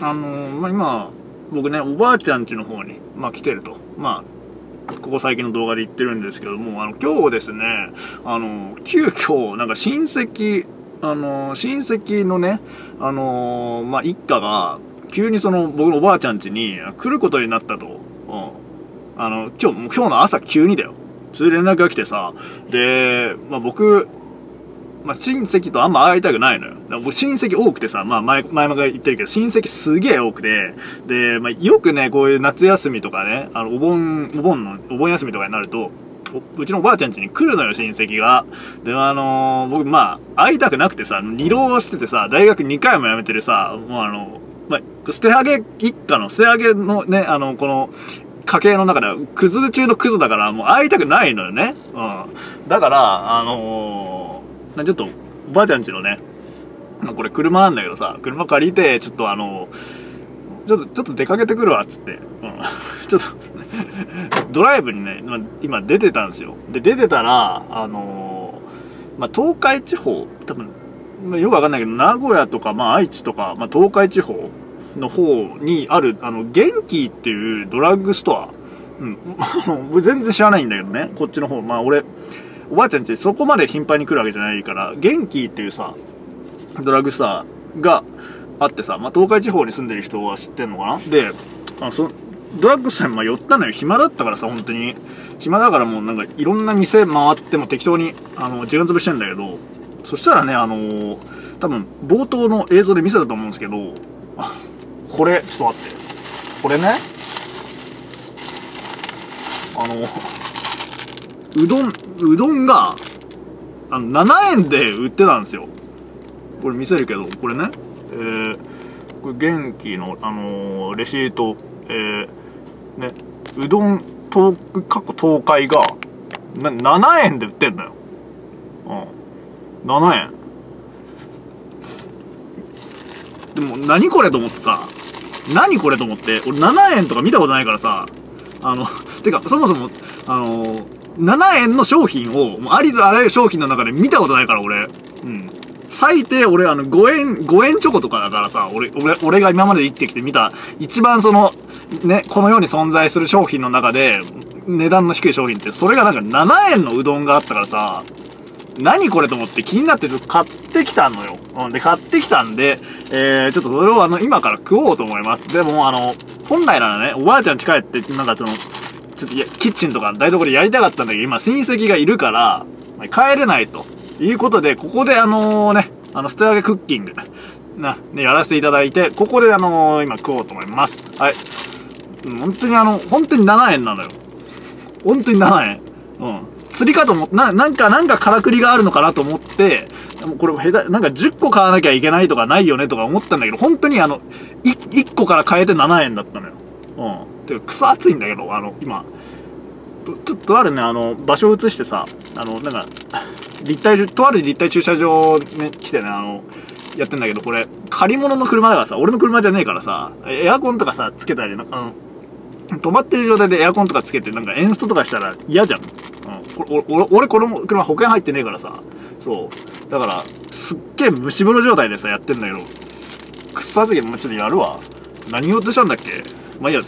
あのまあ今僕ねおばあちゃん家の方にまあ来てると。まあここ最近の動画で言ってるんですけどもあの今日ですねあの急遽なんか親戚あの親戚のねあのまあ一家が急にその僕のおばあちゃん家に来ることになったと、うん、あの今日今日の朝急にだよ。それ連絡が来てさ。で、まあ、僕まあ、親戚とあんま会いたくないのよ。僕親戚多くてさ、まあ前、前も言ってるけど、親戚すげえ多くて、で、まあ、よくね、こういう夏休みとかね、あの、お盆、お盆の、お盆休みとかになると、うちのおばあちゃん家に来るのよ、親戚が。で、あのー、僕、まあ、会いたくなくてさ、二浪しててさ、大学2回も辞めてるさ、もうあの、まあ、捨て上げ一家の、捨て上げのね、あの、この、家系の中では、クズ中のクズだから、もう会いたくないのよね。うん。だから、あのーちょっと、おばあちゃんちのね、これ車なんだけどさ、車借りて、ちょっとあの、ちょっと、ちょっと出かけてくるわ、っつって。うん。ちょっとドライブにね、今出てたんですよ。で、出てたら、あのー、まあ、東海地方、多分、まあ、よくわかんないけど、名古屋とか、まあ、愛知とか、まあ、東海地方の方にある、あの、元気っていうドラッグストア。うん。全然知らないんだけどね、こっちの方。まあ、俺、おばあちゃんちそこまで頻繁に来るわけじゃないから、元気っていうさ、ドラッグストアがあってさ、まあ、東海地方に住んでる人は知ってんのかな？で、あそドラッグストアにま寄ったのよ。暇だったからさ、本当に。暇だからもうなんかいろんな店回っても適当に、あの、時間潰してんだけど、そしたらね、あのー、多分冒頭の映像で見せたと思うんですけど、これ、ちょっと待って。これね、あの、うどん、うどんが、あの、7円で売ってたんですよ。これ見せるけど、これね、えー、これ元気の、あのー、レシート、えー、ね、うどん、東、かっこ東海が、な、7円で売ってんだよ。うん。7円。でも、何これと思ってさ、何これと思って、俺7円とか見たことないからさ、あの、てか、そもそも、あの7円の商品を、もうありとあらゆる商品の中で見たことないから、俺。うん。最低俺あの5円、5円チョコとかだからさ、俺、俺、俺が今まで生きてきて見た、一番その、ね、この世に存在する商品の中で、値段の低い商品って、それがなんか7円のうどんがあったからさ、何これと思って気になってちょっと買ってきたのよ。うん。で、買ってきたんで、えー、ちょっとそれをあの、今から食おうと思います。でも、あの、本来ならね、おばあちゃん家帰って、なんかその、ちょっといやキッチンとか台所でやりたかったんだけど、今親戚がいるから、帰れないということで、ここであのね、あの、捨て上げクッキング、な、ね、やらせていただいて、ここであのー、今食おうと思います。はい。本当にあの、本当に7円なのよ。本当に7円。うん。釣りかと思な、なんか、なんかからくりがあるのかなと思って、これ下手、なんか10個買わなきゃいけないとかないよねとか思ったんだけど、本当にあの、1, 個から変えて7円だったのよ。うん。てか、草暑いんだけど、あの、今、ちょっとあるね、あの、場所を移してさ、あの、なんか、立体、とある立体駐車場ね、来てね、あの、やってんだけど、これ、借り物の車だからさ、俺の車じゃねえからさ、エアコンとかさ、つけたり、あの、止まってる状態でエアコンとかつけて、なんかエンストとかしたら嫌じゃん。うん、俺、俺、この車保険入ってねえからさ、そう。だから、すっげえ蒸し風呂状態でさ、やってんだけど、くっさすぎて、ちょっとやるわ。何を落としたんだっけまあいいや、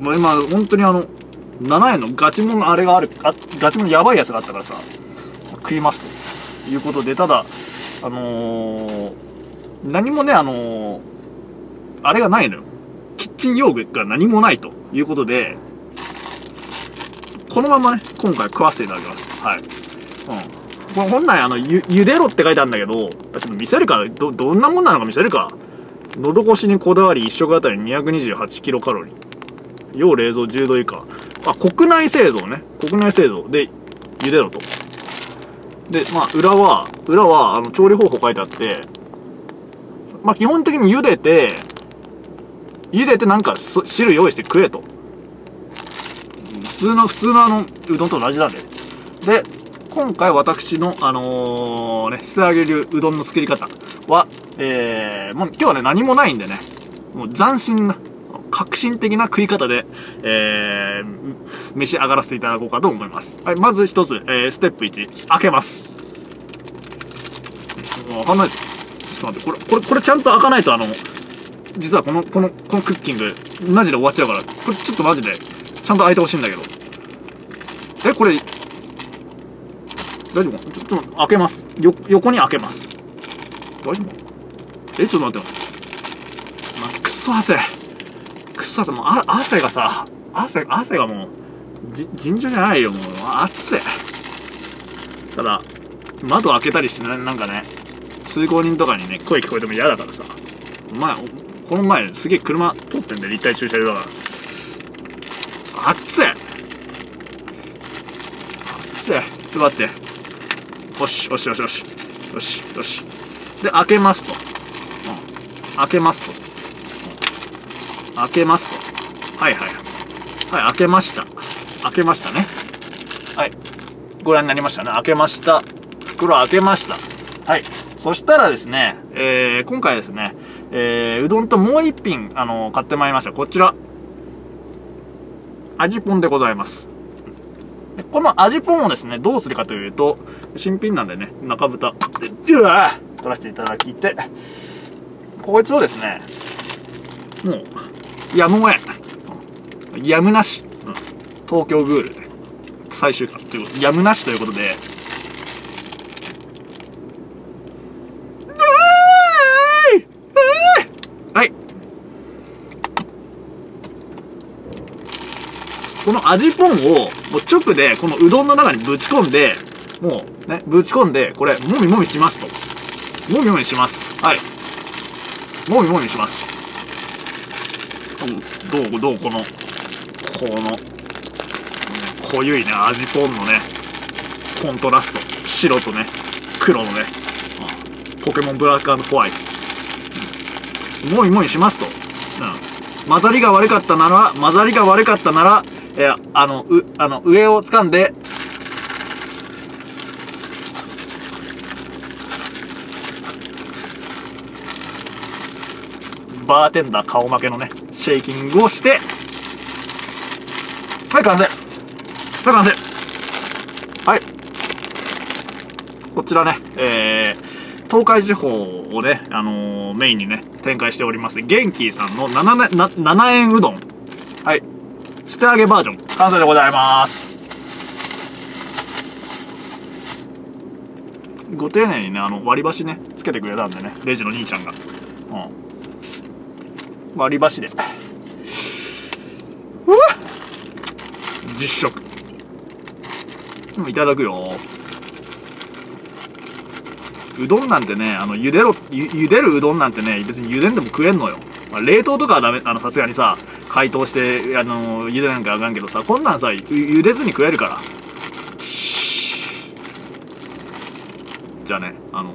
もう今、本当にあの、7円のガチモンあれがある、あガチモンやばいやつがあったからさ、食いますということで、ただ、あのー、何もね、あのー、あれがないのよ。キッチン用具が何もないということで、このままね、今回食わせていただきます。はい。うん。これ本来あの、ゆ、茹でろって書いてあるんだけど、ちょっと見せるか、ど、どんなもんなのか見せるか。喉越しにこだわり1食あたり228キロカロリー。要冷蔵10度以下。あ、国内製造ね。国内製造で茹でろと。で、まあ、裏は、裏は、あの、調理方法書いてあって、まあ、基本的に茹でて、茹でてなんか汁用意して食えと。普通の、普通のあの、うどんと同じだね。でで、今回私の、あのー、ね、捨てあげるうどんの作り方は、えー、もう今日はね、何もないんでね、もう斬新な、革新的な食い方で、えー、召し上がらせていただこうかと思います。はい、まず一つ、えー、ステップ1、開けます。わかんないです。ちょっと待って、これ、これ、これちゃんと開かないと、あの、実はこの、この、このクッキング、マジで終わっちゃうから、これちょっとマジで、ちゃんと開いてほしいんだけど。え、これ、大丈夫かちょっと開けます。よ、横に開けます。大丈夫え、ちょっと待って。まあくそ汗。汗、もう、あ、汗がさ、汗、汗がもう、じ、尋常じゃないよ、もう、暑い。ただ、窓開けたりして、なんかね、通行人とかにね、声聞こえても嫌だからさ、前、この前、すげえ車通ってんで、立体駐車場だから。暑い暑い。ちょっと待って。よし、よしよしよし。よし、よし。で、開けますと。うん。開けますと。開けますと。はいはい。はい、開けました。開けましたね。はい。ご覧になりましたね。開けました。袋開けました。はい。そしたらですね、えー、今回ですね、えー、うどんともう一品、あのー、買ってまいりました。こちら。味ぽんでございます。でこの味ぽんをですね、どうするかというと、新品なんでね、中蓋、うわ取らせていただきて、こいつをですね、もう、やむをえ。やむなし。うん東京グールで、最終巻ということ、やむなしということで、はい。この味ぽんを、もう直で、このうどんの中にぶち込んで、もうね、ぶち込んで、これ、もみもみしますと。もみもみします。はい。もみもみします。どう、どう、この、この、濃ゆいね、味ぽんのね、コントラスト。白とね、黒のね、ポケモンブラックホワイト。もみもみしますと。うん。混ざりが悪かったなら、混ざりが悪かったなら、えーあの、う、あの、上を掴んで、バーテンダー顔負けのね、シェイキングをして、はい、完成はい、完成はい。こちらね、えー、東海地方をね、あのーメインにね、展開しております、元気さんの 7, な7円うどん。はい。捨て揚げバージョン、完成でございます。ご丁寧にね、あの、割り箸ね、つけてくれたんでね、レジの兄ちゃんが。うん。割り箸で。うわ実食。いただくよ。うどんなんてね、あの、茹でろ、ゆ茹でるうどんなんてね、別に茹でんでも食えんのよ。まあ、冷凍とかはダメ、あの、さすがにさ、解凍して、あの、茹でなんかあかんけどさ、こんなんさ、ゆ茹でずに食えるから。じゃあね、あの、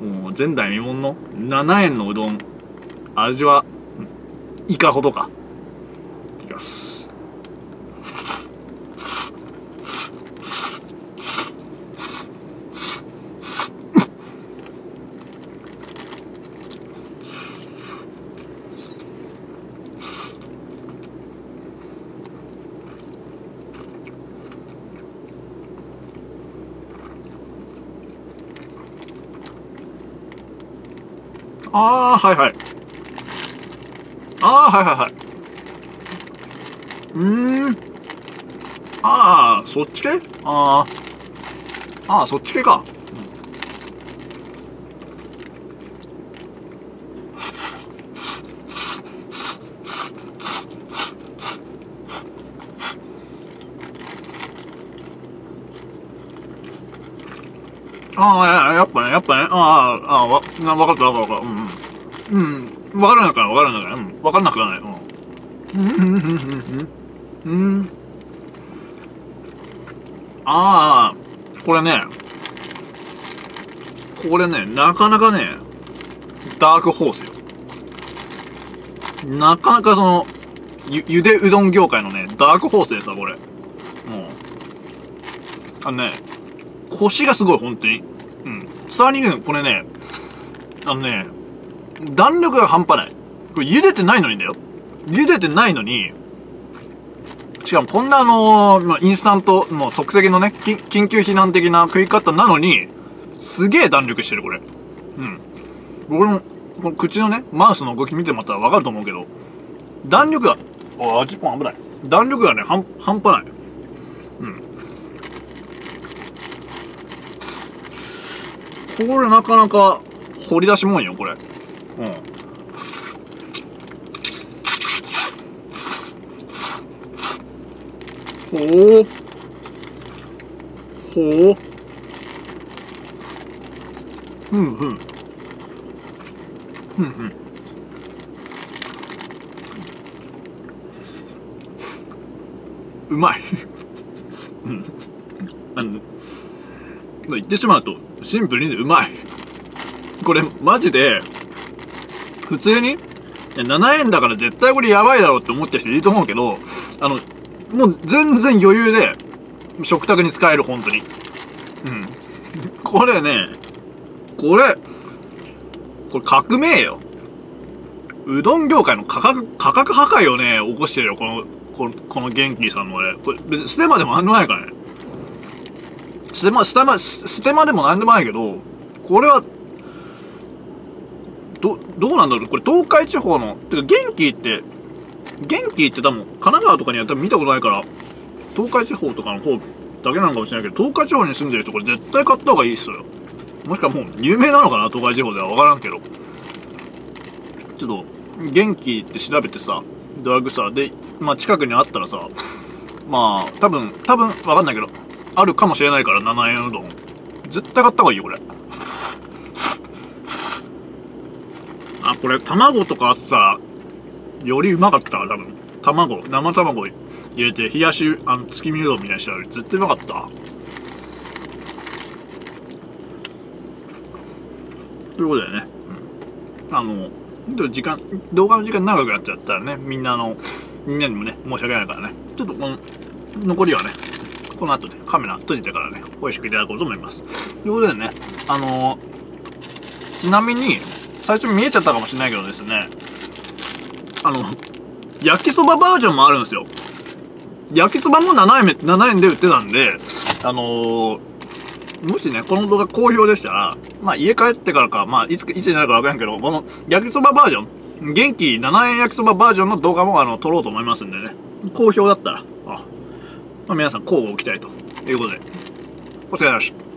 もう前代未聞の7円のうどん、味は、いかほどか。いきます。ああ、はいはい。ああ、はいはいはい。うーん。ああ、そっち系？ああ。ああ、そっち系か。ああ、ややっぱね、やっぱね、ああ、ああ、わ、なわかったわかったわかった。うん、うん。うん。わからなくないわからなくないうん。わからなくはない。うん。うん、うん、ああ、これね、これね、なかなかね、ダークホースよ。なかなかその、ゆ、ゆでうどん業界のね、ダークホースでさ、これ。もう。あのね、コシがすごい、本当に。うん。伝わりにくいの、これね、あのね、弾力が半端ない。これ茹でてないのにだよ。茹でてないのに、しかもこんなあのーインスタント、もう即席のね、緊急避難的な食い方なのに、すげえ弾力してる、これ。うん。僕のこの口のねマウスの動き見てもらったら分かると思うけど弾力がお味ぽん危ない弾力がね半半端ないうんこれなかなか掘り出しもんよこれうん。ほうほうふん。ふんふん。ふんうまいうん。あの言ってしまうとシンプルにうまいこれマジで普通に？7円だから絶対これやばいだろうって思ってる人いると思うけどあのもう全然余裕で食卓に使える本当に。うん。これねこれこれ革命よ。うどん業界の価格価格破壊をね起こしてるよこのこのこの元気さんの俺これ別にステマでもなんでもないからね。ステマステマステマでもなんでもないけどこれはどどうなんだろう？これ東海地方のてか元気って元気って多分神奈川とかには多分見たことないから東海地方とかの方だけなのかもしれないけど東海地方に住んでる人これ絶対買った方がいいっすよ。もしくはもう有名なのかな？東海地方では分からんけど。ちょっと元気って調べてさドラッグストアで、まあ、近くにあったらさまあ多分多分分かんないけどあるかもしれないから7円うどん。絶対買った方がいいよこれ。あこれ卵とかあったらよりうまかったわ多分。卵生卵入れて冷やしあの月見うどんみたいにしたら絶対うまかった。ということでね、うん、あの時間動画の時間長くなっちゃったらねみんなのみんなにもね申し訳ないからね。ちょっとこの残りはねこの後ねカメラ閉じてからね美味しくいただこうと思います。ということでねあのちなみに最初見えちゃったかもしれないけどですね。あの焼きそばバージョンもあるんですよ。焼きそばも7円 ,7 円で売ってたんであのーもしね、この動画好評でしたら、まあ家帰ってからか、まあいつ、いつになるかわからんけど、この焼きそばバージョン、元気7円焼きそばバージョンの動画もあの撮ろうと思いますんでね、好評だったら、あまあ、皆さん、交互期待ということで、お疲れ様でした。